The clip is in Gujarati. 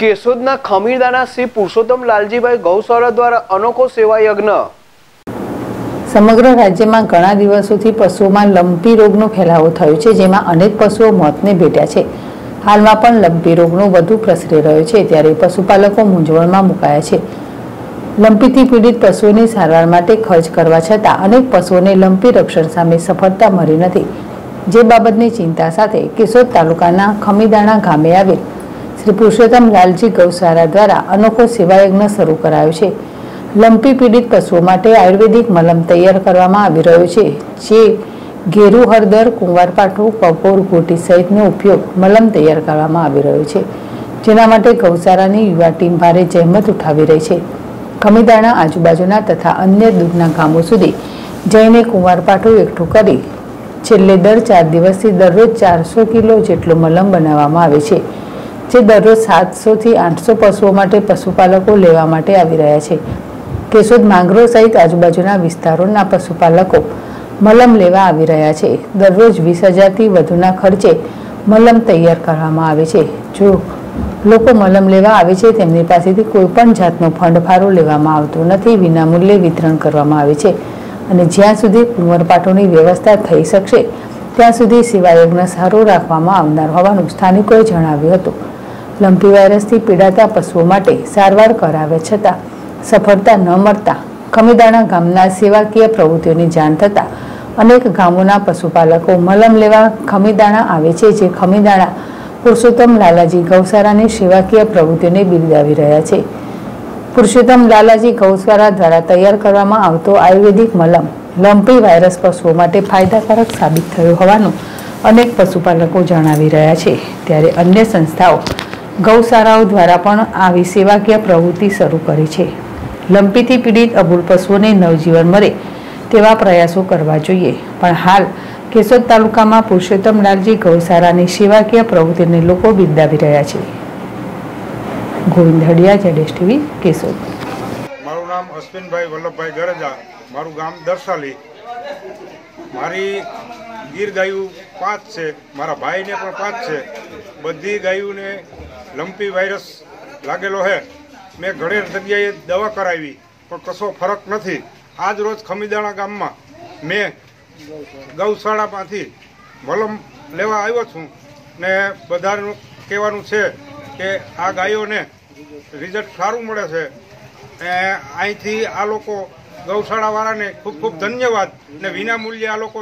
કેશોદના ખમીરદાના શ્રી પુરુષોત્તમ લાલજીભાઈ ગૌશાળા દ્વારા અનોખો સેવા યજ્ઞ. સમગ્ર રાજ્યમાં ઘણા દિવસોથી પશુઓમાં લંપી રોગનો ફેલાવો થયો છે, જેમાં અનેક પશુઓ મોતને ભેટ્યા છે. હાલમાં પણ લંપી રોગનો વધુ પ્રસરી રહ્યો છે, ત્યારે પશુપાલકો મૂંઝવણમાં મુકાયા છે. લંપીથી પીડિત પશુઓની સારવાર માટે ખર્ચ કરવા છતાં અનેક પશુઓને લંપી રક્ષણ સામે સફળતા મળી નથી. જે બાબતની ચિંતા સાથે કેશોદ તાલુકાના ખમીદાણા ગામે આવેલ શ્રી પુરુષોત્તમ લાલજી ગૌશાળા દ્વારા અનોખો સેવાયજ્ઞ શરૂ કરાયો છે. લંપી પીડિત પશુઓ માટે આયુર્વેદિક મલમ તૈયાર કરવામાં આવી રહ્યો છે, જે ઘેરુ, હળદર કુંવારપાઠું કપોર, ઘોટી સહિતનો ઉપયોગ મલમ તૈયાર કરવામાં આવી રહ્યો છે. જેના માટે ગૌશાળાની યુવા ટીમ ભારે જહેમત ઉઠાવી રહી છે. ખમીદાણા આજુબાજુના તથા અન્ય દૂરના ગામો સુધી જઈને કુંવારપાઠું એકઠું કરી છેલ્લે દર ચાર દિવસથી દરરોજ ચારસો કિલો જેટલો મલમ બનાવવામાં આવે છે. જે દરરોજ સાતસોથી આઠસો પશુઓ માટે પશુપાલકો લેવા માટે આવી રહ્યા છે. કેશોદ માંગરો સહિત આજુબાજુના વિસ્તારોના પશુપાલકો મલમ લેવા આવી રહ્યા છે. દરરોજ વીસ હજારથી વધુના ખર્ચે મલમ તૈયાર કરવામાં આવે છે. જો લોકો મલમ લેવા આવે છે, તેમની પાસેથી કોઈ પણ જાતનો ફંડફાળો લેવામાં આવતો નથી. વિનામૂલ્યે વિતરણ કરવામાં આવે છે અને જ્યાં સુધી પુનર્પાટોની વ્યવસ્થા થઈ શકશે, ત્યાં સુધી સેવાયજ્ઞ સારો રાખવામાં આવનાર હોવાનું સ્થાનિકોએ જણાવ્યું હતું. લંપી વાયરસથી પીડાતા પશુઓ માટે સારવાર કરાવ્યા છતાં સફળતા ન મળતા ખમીદાણા ગામના સેવાકીય પ્રવૃત્તિઓની જાણ થતાં અનેક ગામોના પશુપાલકો મલમ લેવા ખમીદાણા આવે છે, જે ખમીદાણા પુરુષોત્તમ લાલાજી ગૌશાળાની સેવાકીય પ્રવૃત્તિઓને બિરદાવી રહ્યા છે. પુરુષોત્તમ લાલાજી ગૌશાળા દ્વારા તૈયાર કરવામાં આવતો આયુર્વેદિક મલમ લંપી વાયરસ પશુઓ માટે ફાયદાકારક સાબિત થયો હોવાનું અનેક પશુપાલકો જણાવી રહ્યા છે. ત્યારે અન્ય સંસ્થાઓ ગૌશાળાઓ દ્વારા પણ આવી સેવાકીય પ્રવૃત્તિ શરૂ કરી છે. લંપીથી પીડિત અબુલ પશુઓને નવજીવન મળે તેવા પ્રયાસો કરવા જોઈએ. પણ હાલ કેશોદ તાલુકામાં પુરુષોત્તમ લાલજી ગૌશાળાની સેવાકીય પ્રવૃત્તિને લોકો બિરદાવી રહ્યા છે. ગોવિંદ હડિયા જેડેશ ટીવી, કેશોદ. મારું નામ અશ્વિનભાઈ વલ્લભભાઈ ગરજા. મારું ગામ દર્શાલી મારી ગીર ગાયું પાંચ છે. મારા ભાઈને પણ પાંચ છે. બધી ગાયોને લંપી વાયરસ લાગેલો છે. મેં ઘણી જગ્યાએ દવા કરાવી, પણ કશો ફરક નથી. આજ રોજ ખમીદાણા ગામમાં મેં ગૌશાળામાંથી વલમ લેવા આવ્યો છું ને બધાનું કહેવાનું છે કે આ ગાયોને રિઝલ્ટ સારું મળે છે. અહીંથી આ લોકો ગૌશાળાવાળાને ખૂબ ખૂબ ધન્યવાદ ને વિના મૂલ્યે આ લોકો